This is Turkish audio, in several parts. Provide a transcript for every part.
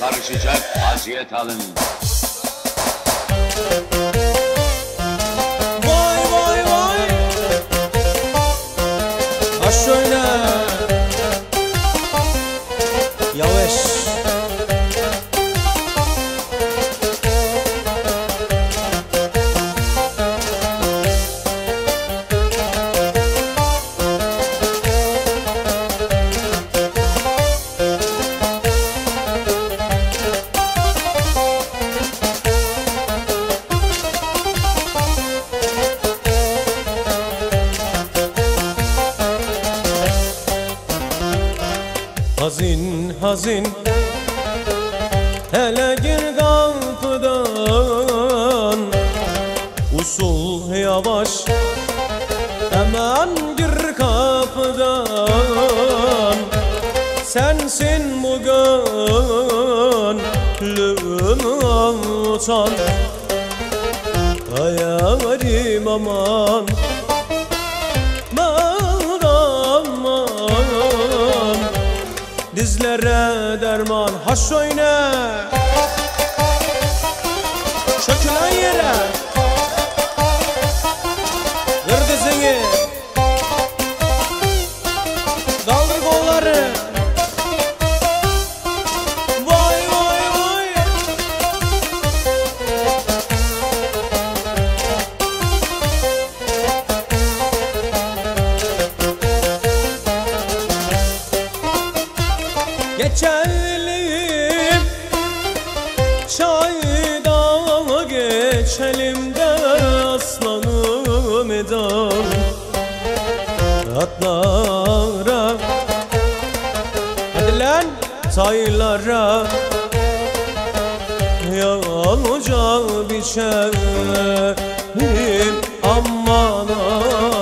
karışacak vaziyet alın. Hazin hazin. Hele gir kapıdan. Usul yavaş. Hemen gir kapıdan. Sensin bu gönlümü avutan Hayalim aman Aman Dizlere derman ha şöyle Çökülen Geçelim. Çayda geçelim de aslanım edam Atlara Hadi lan sayılara Yalnızca biçelim aman aman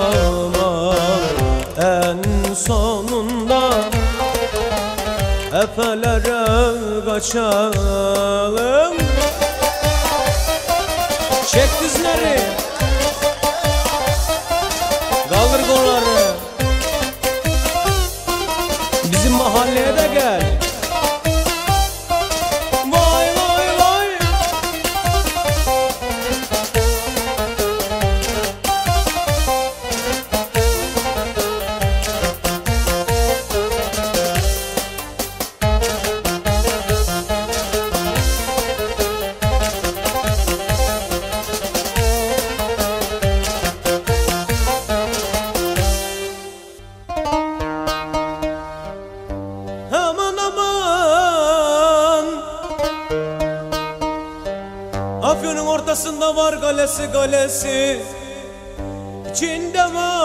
Efelere kaçalım. Çek dizleri Afyon'un ortasında var kalesi kalesi İçinde var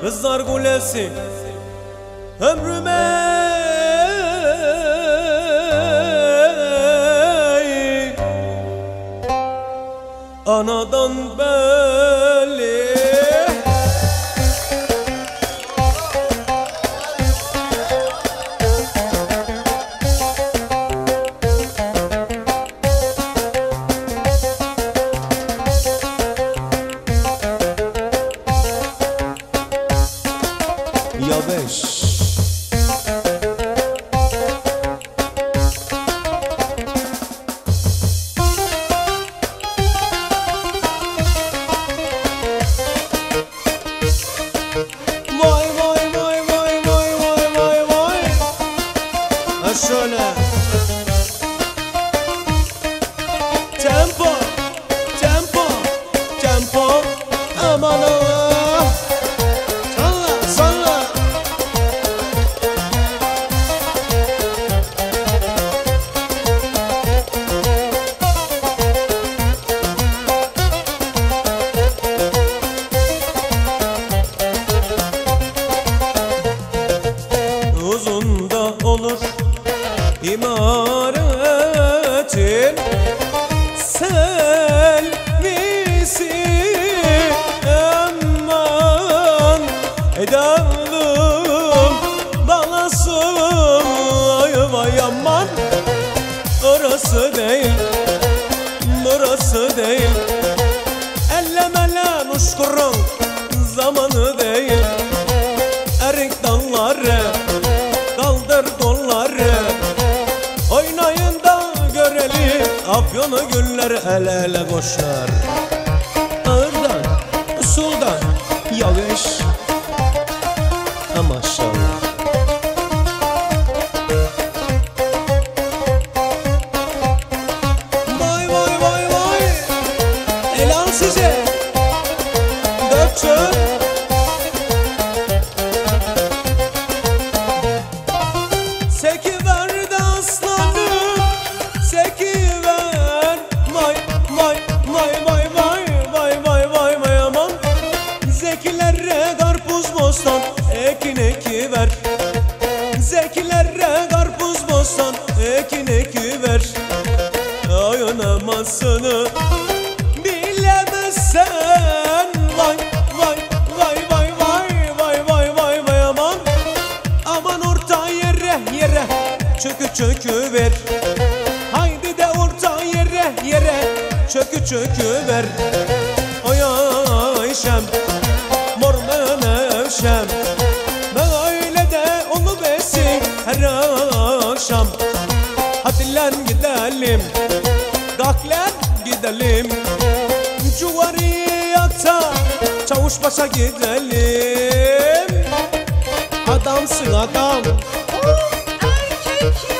Kızlar kulesi Ömrüme Anadan belli Uzun da olur imaretin. Selvisi aman Edalım balasım ay vay aman. Orası değil burası değil. Elleme lan uşkurun zamanı değil Afyonu güller el ele koşar. Ağırdan, usuldan, yavaş Ha maşallah. Vay vay vay vay. Elan size. Dört çöp. Seki ver de aslanım. Seki bostan Ekin eki ver. Zekilere karpuz bostan Ekin eki ver. Oynamasını bilemezsen. Vay vay vay vay vay vay vay vay vay aman. Aman orta yere yere çökü çökü ver. Haydi de orta yere yere çökü çökü ver. Oy Ayşem menevşem Ben öyle de onu besi her akşam. Hadi lan gidelim Kalk lan gidelim Cuvariyata Çavuş başa gidelim. Adamsın adam. Erkek